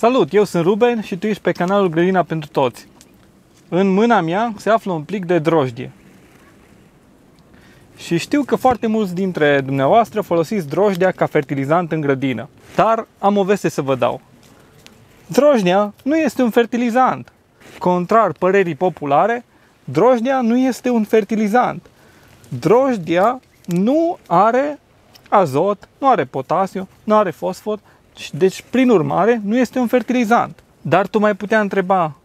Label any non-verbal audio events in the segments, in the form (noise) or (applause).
Salut, eu sunt Ruben și tu ești pe canalul Grădina pentru Toți. În mâna mea se află un plic de drojdie. Și știu că foarte mulți dintre dumneavoastră folosiți drojdia ca fertilizant în grădină. Dar am o veste să vă dau. Drojdia nu este un fertilizant. Contrar părerii populare, drojdia nu este un fertilizant. Drojdia nu are azot, nu are potasiu, nu are fosfor, deci, prin urmare, nu este un fertilizant. Dar tu mai putea întreba,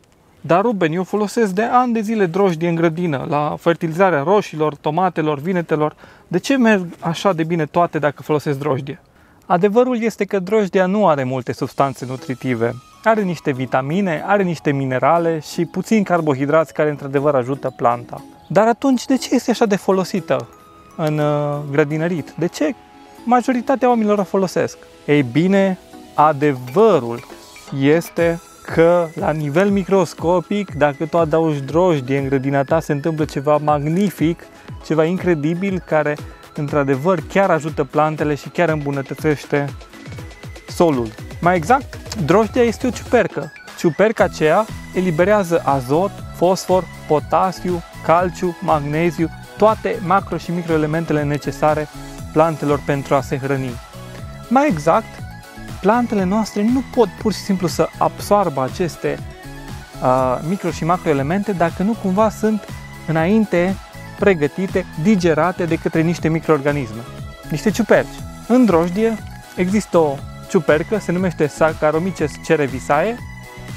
dar Ruben, eu folosesc de ani de zile drojdie în grădină, la fertilizarea roșilor, tomatelor, vinetelor. De ce merg așa de bine toate dacă folosesc drojdie? Adevărul este că drojdia nu are multe substanțe nutritive. Are niște vitamine, are niște minerale și puțini carbohidrați care într-adevăr ajută planta. Dar atunci de ce este așa de folosită în uh, grădinărit? De ce majoritatea oamenilor o folosesc? Ei bine, adevărul este că la nivel microscopic, dacă tu adaugi drojdie în grădina ta, se întâmplă ceva magnific, ceva incredibil care într-adevăr chiar ajută plantele și chiar îmbunătățește solul. Mai exact, drojdia este o ciupercă. Ciuperca aceea eliberează azot, fosfor, potasiu, calciu, magneziu, toate macro și microelementele necesare plantelor pentru a se hrăni. Mai exact, plantele noastre nu pot pur și simplu să absorbă aceste uh, micro și macroelemente dacă nu cumva sunt înainte pregătite, digerate de către niște microorganisme, niște ciuperci. În drojdie există o ciupercă, se numește Saccharomyces cerevisiae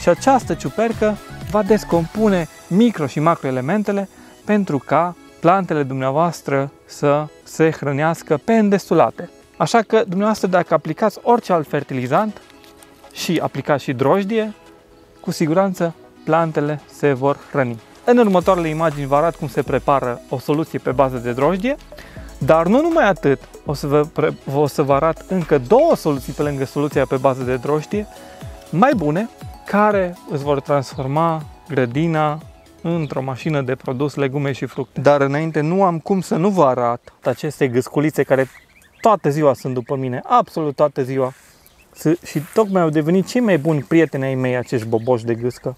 și această ciupercă va descompune micro și macroelementele pentru ca plantele dumneavoastră să se hrănească pe îndestulate. Așa că dumneavoastră dacă aplicați orice alt fertilizant și aplicați și drojdie, cu siguranță plantele se vor hrăni. În următoarele imagini vă arăt cum se prepară o soluție pe bază de drojdie, dar nu numai atât, o să vă, pre- o să vă arăt încă două soluții pe lângă soluția pe bază de drojdie, mai bune, care îți vor transforma grădina într-o mașină de produs legume și fructe. Dar înainte nu am cum să nu vă arăt aceste gâsculițe care toată ziua sunt după mine, absolut toată ziua. Și tocmai au devenit cei mai buni prieteni ai mei acești boboși de gâscă.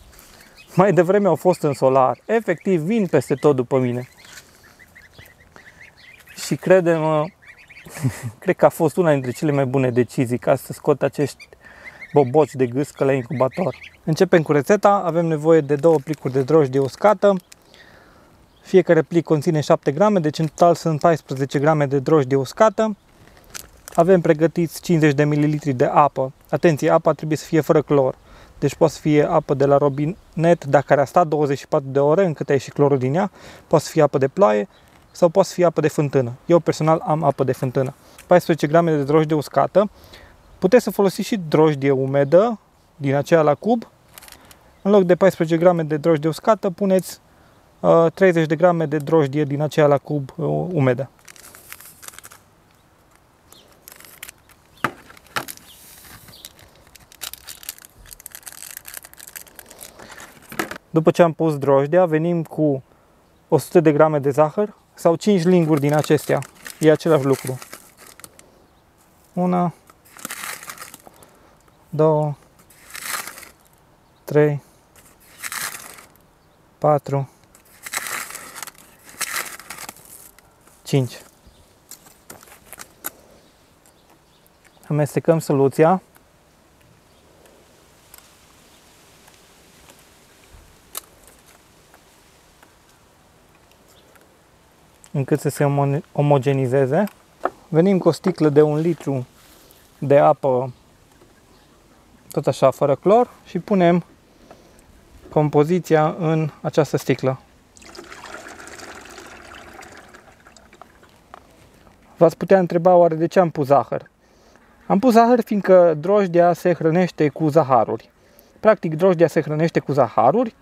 Mai devreme au fost în solar, efectiv vin peste tot după mine. Și crede-mă, (laughs) cred că a fost una dintre cele mai bune decizii ca să scot acești boboci de gâscă la incubator. Începem cu rețeta, avem nevoie de două plicuri de drojdie uscată, fiecare plic conține 7 grame, deci în total sunt 14 grame de drojdie uscată. Avem pregătiți 50 de ml de apă. Atenție, apa trebuie să fie fără clor. Deci poate să fie apă de la robinet, dacă care a stat 24 de ore încât a ieșit clorul din ea, poate să fie apă de ploaie sau poate să fie apă de fântână. Eu personal am apă de fântână. 14 grame de drojdie uscată. Puteți să folosiți și drojdie umedă din aceea la cub. În loc de 14 grame de drojdie uscată, puneți 30 uh, de grame de drojdie din aceea la cub uh, umedă. După ce am pus drojdia, venim cu 100 de grame de zahăr sau 5 linguri din acestea. E același lucru. Una, două, trei, patru, cinci. Amestecăm soluția încât să se omogenizeze. Venim cu o sticlă de un litru de apă, tot așa, fără clor și punem compoziția în această sticlă. V-ați putea întreba oare de ce am pus zahăr? Am pus zahăr fiindcă drojdia se hrănește cu zaharuri. Practic, drojdia se hrănește cu zaharuri,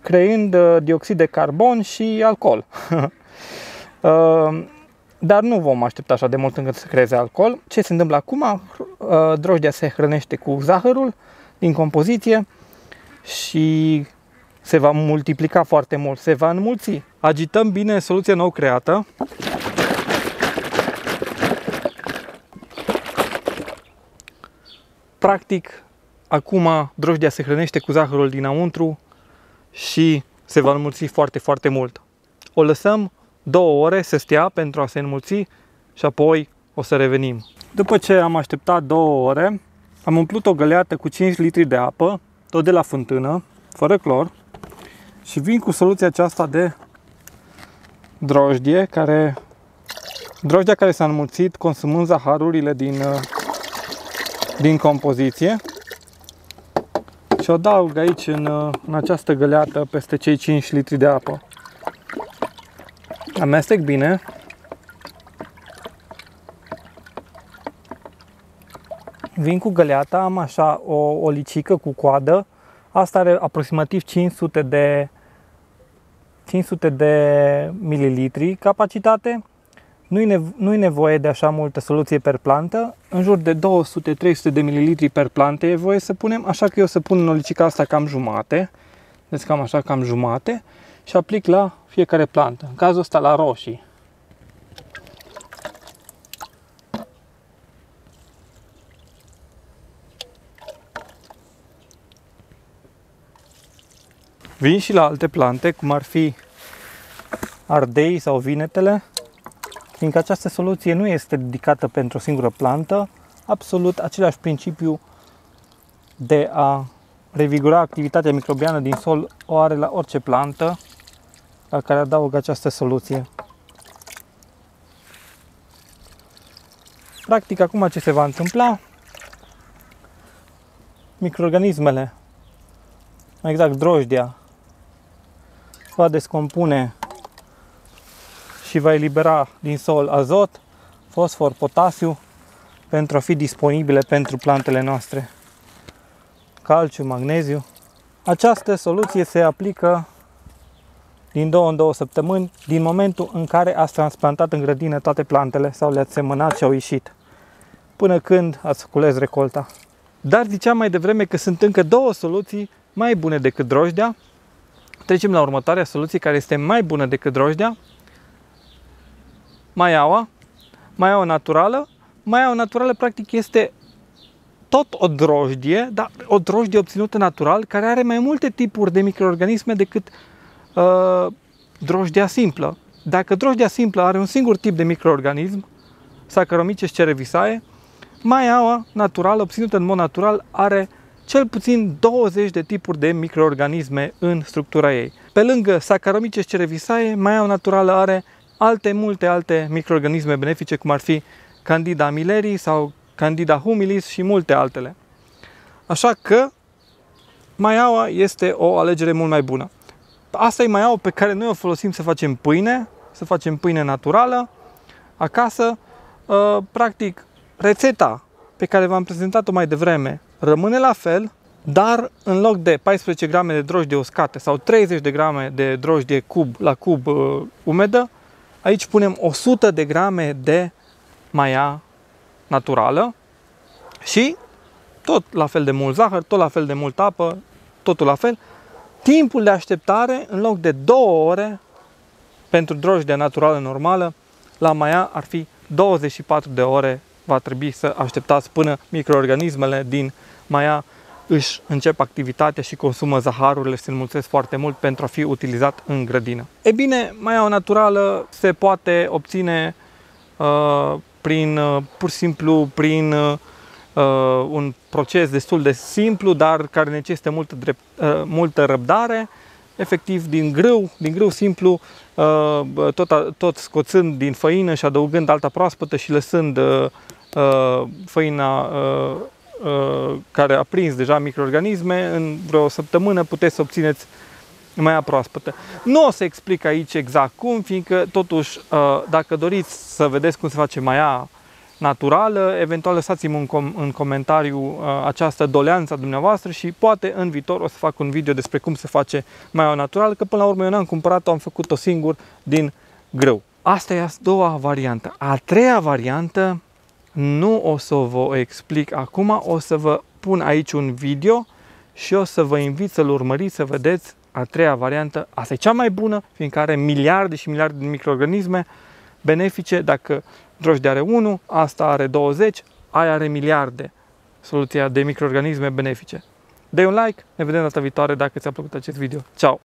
creând uh, dioxid de carbon și alcool. (laughs) Ehm, dar nu vom aștepta așa de mult încât să creeze alcool. Ce se întâmplă acum? Uh, drojdia se hrănește cu zahărul din compoziție și se va multiplica foarte mult, se va înmulți. Agităm bine soluția nou creată. Practic, acum drojdia se hrănește cu zahărul dinăuntru și se va înmulți foarte, foarte mult. O lăsăm două ore să stea pentru a se înmulți și apoi o să revenim. După ce am așteptat două ore, am umplut o găleată cu 5 litri de apă, tot de la fântână, fără clor, și vin cu soluția aceasta de drojdie, care, drojdia care s-a înmulțit consumând zaharurile din, din compoziție și o adaug aici în, în această găleată peste cei 5 litri de apă. Amestec bine. Vin cu găleata, am așa o, o licică cu coadă. Asta are aproximativ 500 de 500 de mililitri capacitate. Nu e, nevo- nu e nevoie de așa multă soluție per plantă. În jur de 200-300 de mililitri per plantă e voie să punem, așa că eu să pun în o licică asta cam jumate. Deci cam așa, cam jumate. Și aplic la fiecare plantă. În cazul ăsta la roșii. Vin și la alte plante, cum ar fi ardei sau vinetele, fiindcă această soluție nu este dedicată pentru o singură plantă, absolut același principiu de a revigora activitatea microbiană din sol o are la orice plantă la care adaug această soluție. Practic, acum ce se va întâmpla? Microorganismele, mai exact drojdia, va descompune și va elibera din sol azot, fosfor, potasiu pentru a fi disponibile pentru plantele noastre. Calciu, magneziu. Această soluție se aplică din două în două săptămâni, din momentul în care ați transplantat în grădină toate plantele sau le-ați semănat și au ieșit, până când ați cules recolta. Dar ziceam mai devreme că sunt încă două soluții mai bune decât drojdea. Trecem la următoarea soluție care este mai bună decât drojdea. Maiaua, maiaua naturală. Maiaua naturală practic este tot o drojdie, dar o drojdie obținută natural, care are mai multe tipuri de microorganisme decât uh, drojdia simplă. Dacă drojdia simplă are un singur tip de microorganism, Saccharomyces cerevisiae, maiaua naturală, obținută în mod natural, are cel puțin 20 de tipuri de microorganisme în structura ei. Pe lângă Saccharomyces cerevisiae, maiaua naturală are alte multe alte microorganisme benefice, cum ar fi Candida milleri sau Candida humilis și multe altele. Așa că maiaua este o alegere mult mai bună. Asta e maiaua pe care noi o folosim să facem pâine, să facem pâine naturală acasă. Uh, practic, rețeta pe care v-am prezentat-o mai devreme rămâne la fel, dar în loc de 14 grame de drojdie uscate sau 30 de grame de drojdie cub la cub uh, umedă, aici punem 100 de grame de maia naturală și tot la fel de mult zahăr, tot la fel de mult apă, totul la fel. Timpul de așteptare, în loc de 2 ore pentru drojdie naturală normală, la maia ar fi 24 de ore va trebui să așteptați până microorganismele din maia își încep activitatea și consumă zaharurile și se înmulțesc foarte mult pentru a fi utilizat în grădină. E bine, maia naturală se poate obține uh, prin, uh, pur și simplu, prin uh, un proces destul de simplu, dar care necesită multă, drept, uh, multă răbdare, efectiv din grâu, din grâu simplu, uh, tot, tot scoțând din făină și adăugând alta proaspătă și lăsând uh, uh făina uh, uh, care a prins deja microorganisme, în vreo săptămână puteți să obțineți mai proaspătă. Nu o să explic aici exact cum, fiindcă totuși, uh, dacă doriți să vedeți cum se face maia naturală, eventual lăsați-mi în, com- în comentariu uh, această doleanță a dumneavoastră și poate în viitor o să fac un video despre cum se face maia naturală, că până la urmă eu n-am cumpărat-o, am făcut-o singur din grâu. Asta e a doua variantă. A treia variantă nu o să vă explic acum, o să vă pun aici un video și o să vă invit să-l urmăriți, să vedeți a treia variantă. Asta e cea mai bună, fiindcă are miliarde și miliarde de microorganisme benefice. Dacă drojdie are 1, asta are 20, aia are miliarde. soluția de microorganisme benefice. Dă un like, ne vedem data viitoare dacă ți-a plăcut acest video. Ciao!